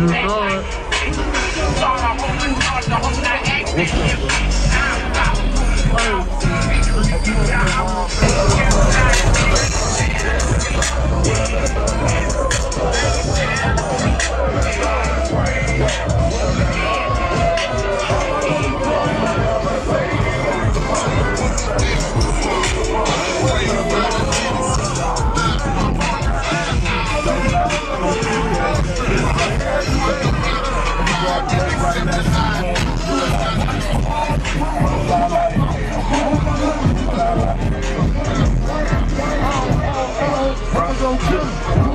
You know it.